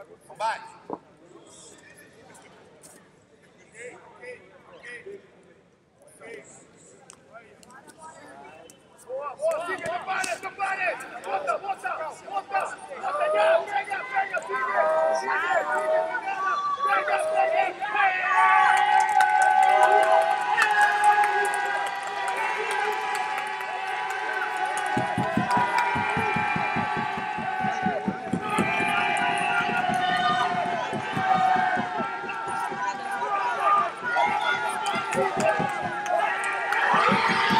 Combate. Boa, boa, Sigrid, não pare, não pare! Volta, volta, volta! Pega, pega, pega, Sigrid! Sigrid, Sigrid, pega, pega, pega! pega. Thank you.